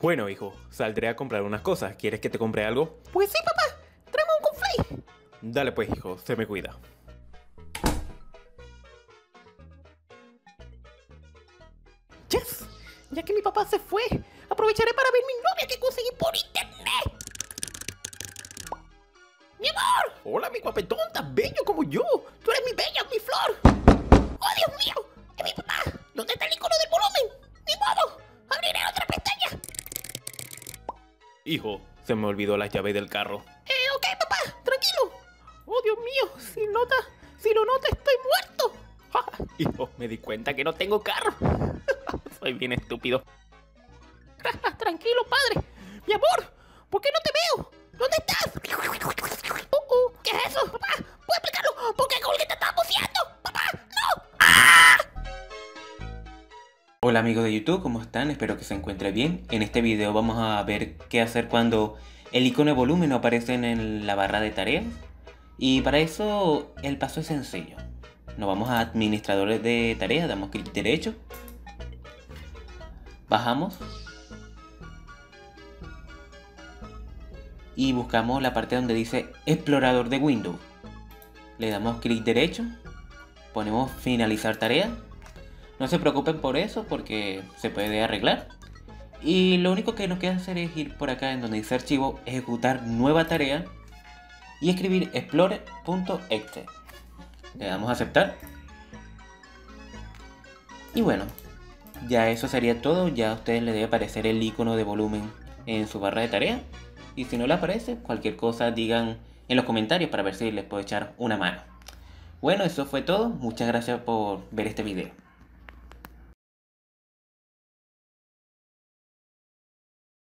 Bueno, hijo, saldré a comprar unas cosas. ¿Quieres que te compre algo? Pues sí, papá. Tráeme un conflay. Dale pues, hijo, se me cuida. Yes. Ya que mi papá se fue, aprovecharé para ver mi novia que conseguí por internet. ¡Mi amor! Hola, mi guapetón, tan bello como yo. Hijo, se me olvidó la llave del carro. Eh, ok, papá, tranquilo. ¡Oh, Dios mío! Si nota, si lo nota, estoy muerto. Hijo, me di cuenta que no tengo carro. Soy bien estúpido. Tranquilo, padre. Mi amor, Hola amigos de YouTube, ¿cómo están? Espero que se encuentren bien. En este video vamos a ver qué hacer cuando el icono de volumen no aparece en la barra de tareas. Y para eso el paso es sencillo. Nos vamos a administradores de tareas, damos clic derecho. Bajamos. Y buscamos la parte donde dice explorador de Windows. Le damos clic derecho. Ponemos finalizar tarea. No se preocupen por eso porque se puede arreglar. Y lo único que nos queda hacer es ir por acá en donde dice archivo, ejecutar nueva tarea y escribir explorer.exe. Le damos a aceptar. Y bueno, ya eso sería todo. Ya a ustedes les debe aparecer el icono de volumen en su barra de tarea. Y si no le aparece, cualquier cosa digan en los comentarios para ver si les puedo echar una mano. Bueno, eso fue todo. Muchas gracias por ver este video.